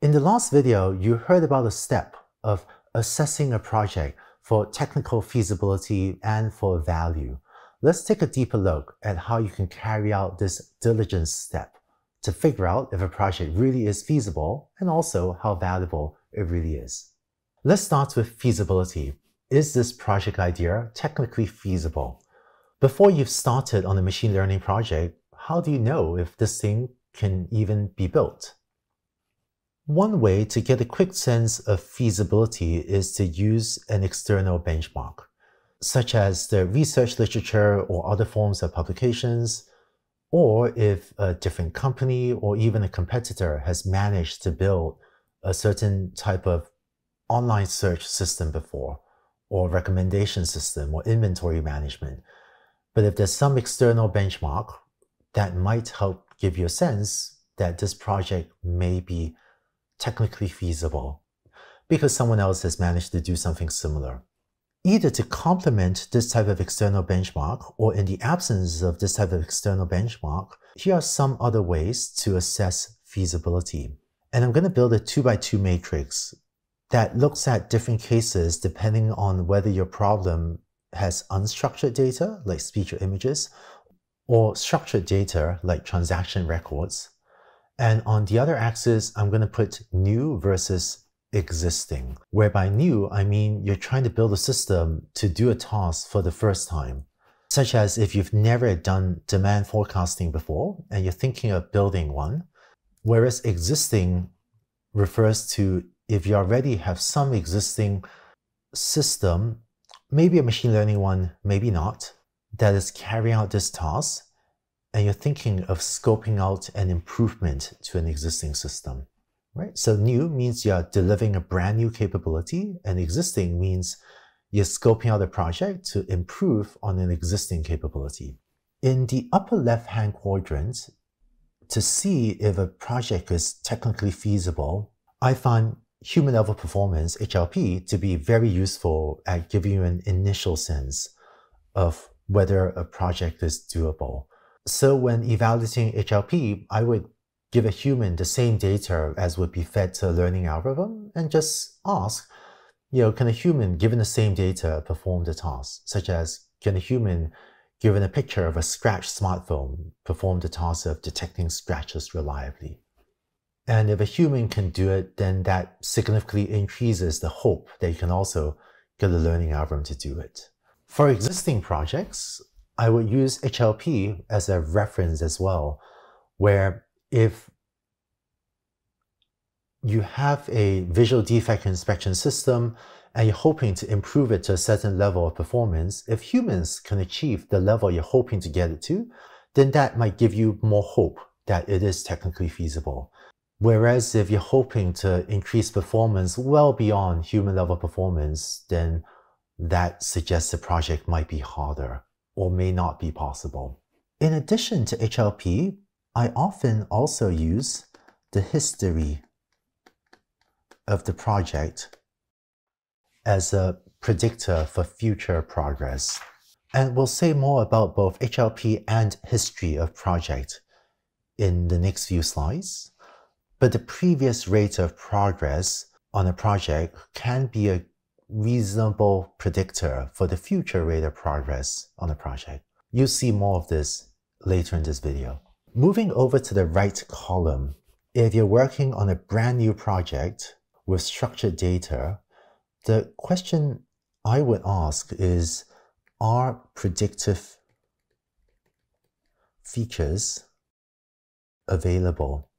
In the last video, you heard about the step of assessing a project for technical feasibility and for value. Let's take a deeper look at how you can carry out this diligence step to figure out if a project really is feasible and also how valuable it really is. Let's start with feasibility. Is this project idea technically feasible? Before you've started on a machine learning project, how do you know if this thing can even be built? One way to get a quick sense of feasibility is to use an external benchmark, such as the research literature or other forms of publications, or if a different company or even a competitor has managed to build a certain type of online search system before, or recommendation system or inventory management. But if there's some external benchmark that might help give you a sense that this project may be technically feasible because someone else has managed to do something similar. Either to complement this type of external benchmark or in the absence of this type of external benchmark, here are some other ways to assess feasibility. And I'm going to build a two by two matrix that looks at different cases depending on whether your problem has unstructured data like speech or images or structured data like transaction records. And on the other axis, I'm going to put new versus existing, whereby new, I mean you're trying to build a system to do a task for the first time, such as if you've never done demand forecasting before and you're thinking of building one, whereas existing refers to if you already have some existing system, maybe a machine learning one, maybe not, that is carrying out this task, and you're thinking of scoping out an improvement to an existing system right? So new means you're delivering a brand new capability and existing means you're scoping out a project to improve on an existing capability. In the upper left-hand quadrant, to see if a project is technically feasible, I find human level performance, HLP, to be very useful at giving you an initial sense of whether a project is doable. So when evaluating HLP, I would give a human the same data as would be fed to a learning algorithm and just ask, you know, can a human given the same data perform the task, such as can a human given a picture of a scratched smartphone perform the task of detecting scratches reliably? And if a human can do it, then that significantly increases the hope that you can also get a learning algorithm to do it. For existing projects, I would use HLP as a reference as well, where if you have a visual defect inspection system and you're hoping to improve it to a certain level of performance, if humans can achieve the level you're hoping to get it to, then that might give you more hope that it is technically feasible. Whereas if you're hoping to increase performance well beyond human level performance, then that suggests the project might be harder or may not be possible. In addition to HLP, I often also use the history of the project as a predictor for future progress. And we'll say more about both HLP and history of project in the next few slides. But the previous rate of progress on a project can be a reasonable predictor for the future rate of progress on a project. You'll see more of this later in this video. Moving over to the right column, if you're working on a brand new project with structured data, the question I would ask is, are predictive features available?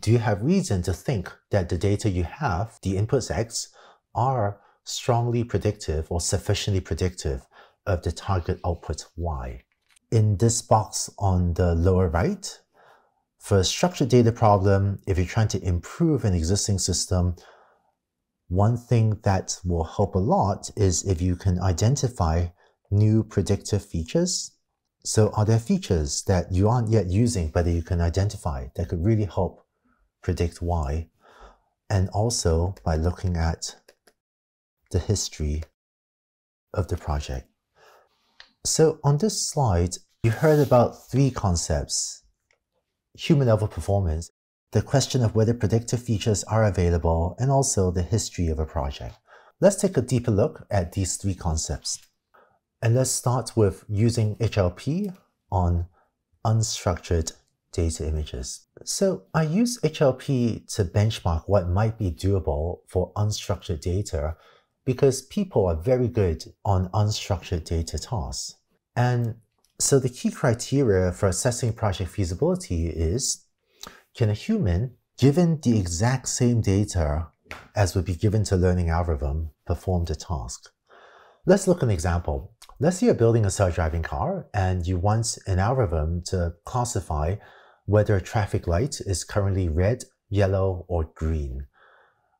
Do you have reason to think that the data you have, the inputs X, are strongly predictive or sufficiently predictive of the target output Y? in this box on the lower right, for a structured data problem, if you're trying to improve an existing system, one thing that will help a lot is if you can identify new predictive features. So are there features that you aren't yet using, but that you can identify that could really help predict Y? And also by looking at the history of the project. So on this slide, you heard about three concepts. Human level performance. the question of whether predictive features are available, and also the history of a project. Let's take a deeper look at these three concepts. And let's start with using HLP on unstructured data images. So I use HLP to benchmark what might be doable for unstructured data because people are very good on unstructured data tasks. And so the key criteria for assessing project feasibility is, can a human, given the exact same data as would be given to learning algorithm, perform the task? Let's look at an example. Let's say you're building a self-driving car and you want an algorithm to classify whether a traffic light is currently red, yellow, or green.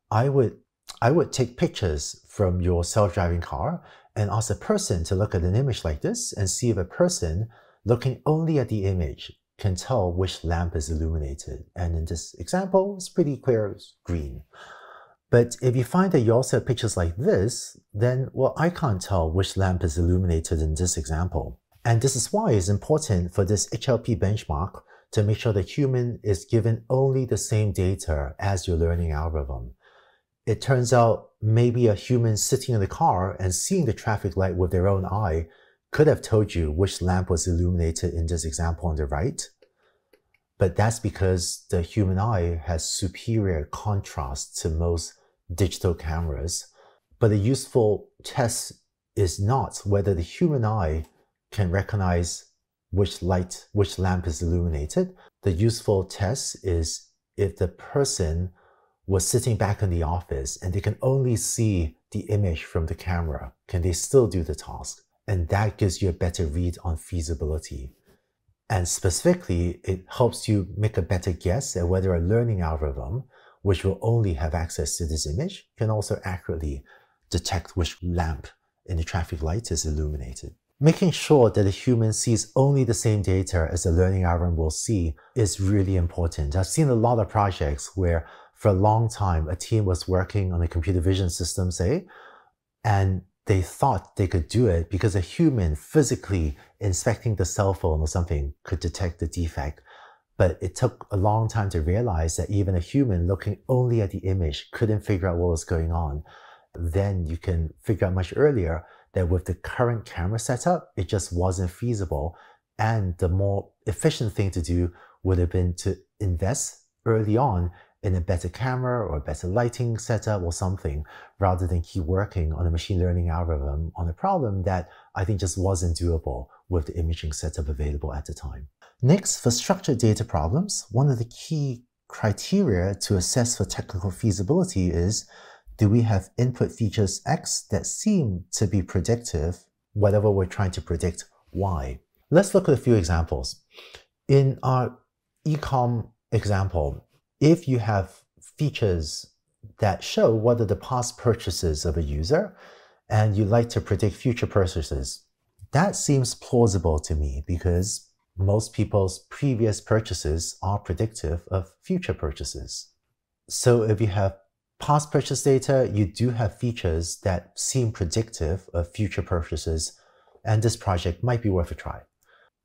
I would I would take pictures from your self-driving car and ask a person to look at an image like this and see if a person looking only at the image can tell which lamp is illuminated. And in this example, it's pretty clear it's green. But if you find that you also have pictures like this, then, well, I can't tell which lamp is illuminated in this example. And this is why it's important for this HLP benchmark to make sure the human is given only the same data as your learning algorithm it turns out maybe a human sitting in the car and seeing the traffic light with their own eye could have told you which lamp was illuminated in this example on the right. But that's because the human eye has superior contrast to most digital cameras. But the useful test is not whether the human eye can recognize which light, which lamp is illuminated. The useful test is if the person was sitting back in the office and they can only see the image from the camera, can they still do the task? And that gives you a better read on feasibility. And specifically, it helps you make a better guess at whether a learning algorithm, which will only have access to this image, can also accurately detect which lamp in the traffic light is illuminated. Making sure that a human sees only the same data as the learning algorithm will see is really important. I've seen a lot of projects where for a long time, a team was working on a computer vision system, say, and they thought they could do it because a human physically inspecting the cell phone or something could detect the defect. But it took a long time to realize that even a human looking only at the image couldn't figure out what was going on. Then you can figure out much earlier that with the current camera setup, it just wasn't feasible. And the more efficient thing to do would have been to invest early on in a better camera or a better lighting setup or something, rather than keep working on a machine learning algorithm on a problem that I think just wasn't doable with the imaging setup available at the time. Next, for structured data problems, one of the key criteria to assess for technical feasibility is do we have input features X that seem to be predictive, whatever we're trying to predict Y? Let's look at a few examples. In our ecom example, if you have features that show what are the past purchases of a user and you like to predict future purchases, that seems plausible to me because most people's previous purchases are predictive of future purchases. So if you have past purchase data, you do have features that seem predictive of future purchases, and this project might be worth a try.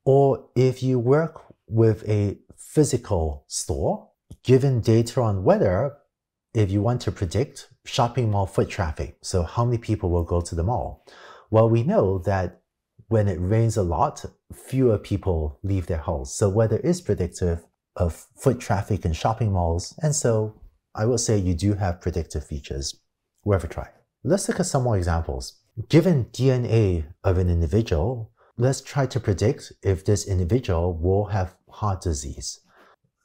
Or if you work with a physical store, given data on weather, if you want to predict shopping mall foot traffic, so how many people will go to the mall? Well, we know that when it rains a lot, fewer people leave their homes. So weather is predictive of foot traffic in shopping malls. And so I would say you do have predictive features. A try. Let's look at some more examples. Given DNA of an individual, let's try to predict if this individual will have heart disease.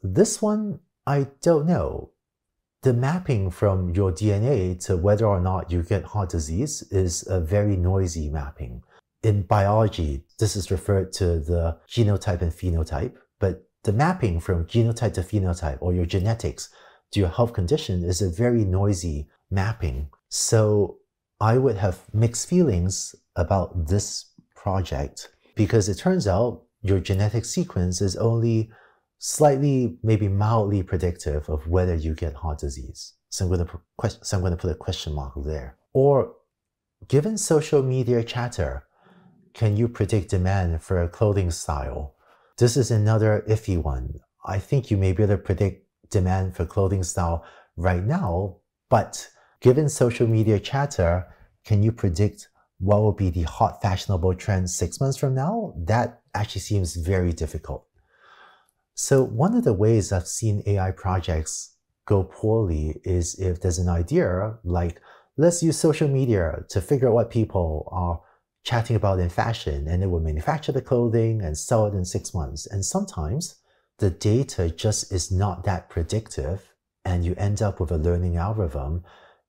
This one I don't know. The mapping from your DNA to whether or not you get heart disease is a very noisy mapping. In biology, this is referred to the genotype and phenotype, but the mapping from genotype to phenotype or your genetics to your health condition is a very noisy mapping. So I would have mixed feelings about this project because it turns out your genetic sequence is only slightly, maybe mildly predictive of whether you get heart disease. So I'm going to so I'm going to put a question mark there. Or given social media chatter, can you predict demand for a clothing style? This is another iffy one. I think you may be able to predict demand for clothing style right now, but given social media chatter, can you predict what will be the hot fashionable trend six months from now? That actually seems very difficult. So one of the ways I've seen AI projects go poorly is if there's an idea like, let's use social media to figure out what people are chatting about in fashion and it will manufacture the clothing and sell it in six months. And sometimes the data just is not that predictive and you end up with a learning algorithm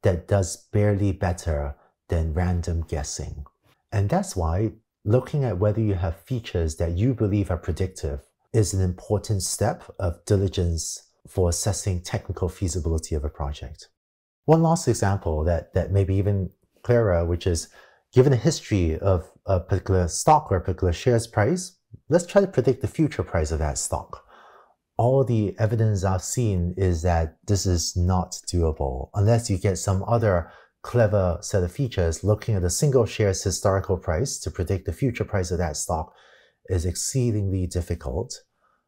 that does barely better than random guessing. And that's why looking at whether you have features that you believe are predictive is an important step of diligence for assessing technical feasibility of a project. One last example that, that may be even clearer, which is given a history of a particular stock or a particular share's price, let's try to predict the future price of that stock. All the evidence I've seen is that this is not doable unless you get some other clever set of features looking at a single share's historical price to predict the future price of that stock is exceedingly difficult.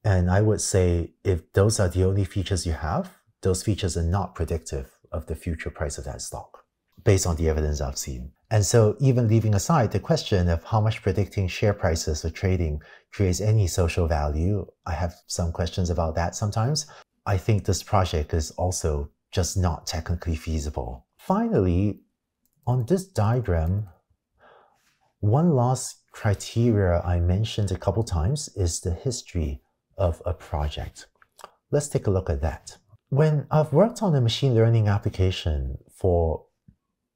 And I would say if those are the only features you have, those features are not predictive of the future price of that stock based on the evidence I've seen. And so even leaving aside the question of how much predicting share prices for trading creates any social value, I have some questions about that sometimes. I think this project is also just not technically feasible. Finally, on this diagram, one last criteria I mentioned a couple times is the history of a project. Let's take a look at that. When I've worked on a machine learning application for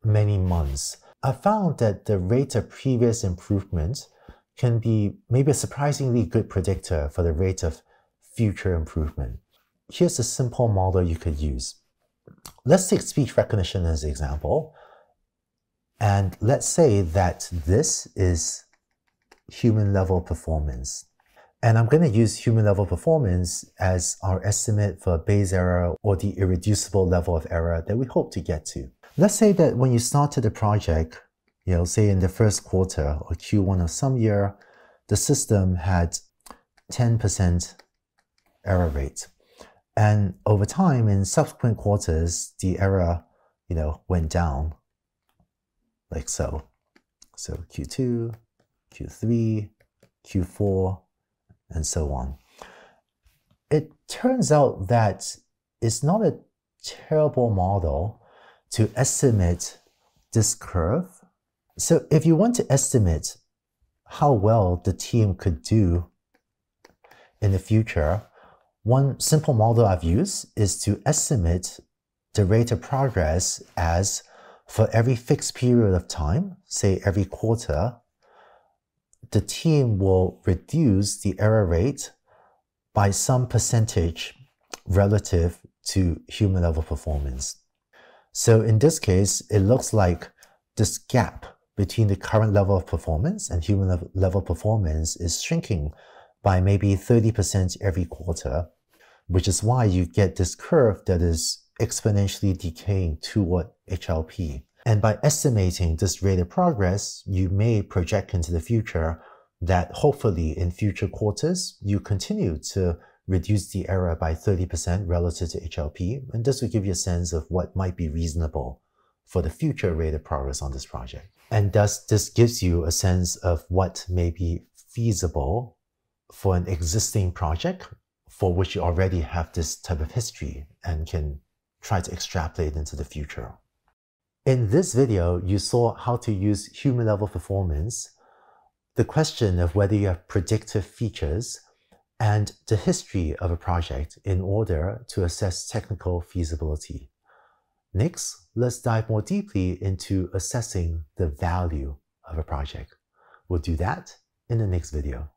many months, I found that the rate of previous improvement can be maybe a surprisingly good predictor for the rate of future improvement. Here's a simple model you could use. Let's take speech recognition as an example. And let's say that this is human level performance. And I'm going to use human level performance as our estimate for Bayes error or the irreducible level of error that we hope to get to. Let's say that when you started the project, you know, say in the first quarter or Q1 of some year, the system had 10% error rate. And over time, in subsequent quarters, the error, you know, went down like so. So Q2, Q3, Q4, and so on. It turns out that it's not a terrible model to estimate this curve. So if you want to estimate how well the team could do in the future, one simple model I've used is to estimate the rate of progress as for every fixed period of time, say every quarter, the team will reduce the error rate by some percentage relative to human level performance. So in this case, it looks like this gap between the current level of performance and human level performance is shrinking by maybe 30% every quarter, which is why you get this curve that is exponentially decaying toward HLP. And by estimating this rate of progress, you may project into the future that hopefully in future quarters, you continue to reduce the error by 30% relative to HLP. And this will give you a sense of what might be reasonable for the future rate of progress on this project. And thus, this gives you a sense of what may be feasible for an existing project for which you already have this type of history and can try to extrapolate into the future. In this video, you saw how to use human level performance, the question of whether you have predictive features, and the history of a project in order to assess technical feasibility. Next, let's dive more deeply into assessing the value of a project. We'll do that in the next video.